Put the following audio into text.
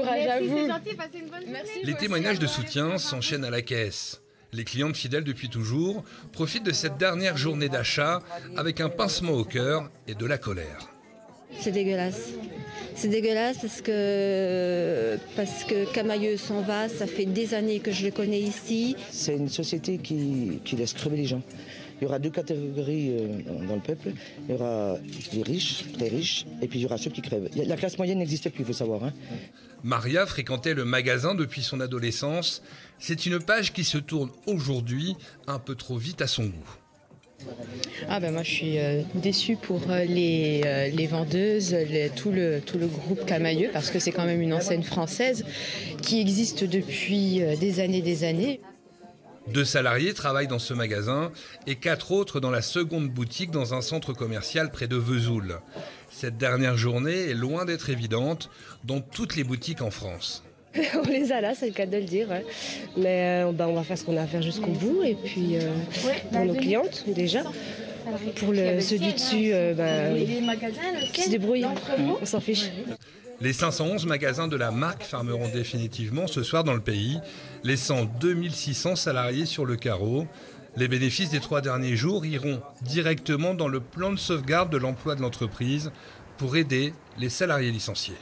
courage à vous. Les témoignages de soutien s'enchaînent à la caisse. Les clientes fidèles depuis toujours profitent de cette dernière journée d'achat avec un pincement au cœur et de la colère. C'est dégueulasse. C'est dégueulasse parce que, parce que Camailleux s'en va, ça fait des années que je le connais ici. C'est une société qui, qui laisse crever les gens. Il y aura deux catégories euh, dans le peuple. Il y aura les riches, très riches, et puis il y aura ceux qui crèvent. La classe moyenne n'existe plus, il faut savoir. Hein. Maria fréquentait le magasin depuis son adolescence. C'est une page qui se tourne aujourd'hui un peu trop vite à son goût. Ah ben moi je suis euh, déçue pour euh, les, les, vendeuses, tout, le, tout le groupe Camailleux parce que c'est quand même une enseigne française qui existe depuis des années des années. Deux salariés travaillent dans ce magasin et quatre autres dans la seconde boutique dans un centre commercial près de Vesoul. Cette dernière journée est loin d'être évidente dans toutes les boutiques en France. on les a là, c'est le cas de le dire. Mais euh, bah, on va faire ce qu'on a à faire jusqu'au bout. Et puis euh, pour nos clientes déjà. Pour ceux du dessus, euh, bah, qui se débrouillent. On s'en fiche. Les 511 magasins de la marque fermeront définitivement ce soir dans le pays, laissant 2600 salariés sur le carreau. Les bénéfices des trois derniers jours iront directement dans le plan de sauvegarde de l'emploi de l'entreprise pour aider les salariés licenciés.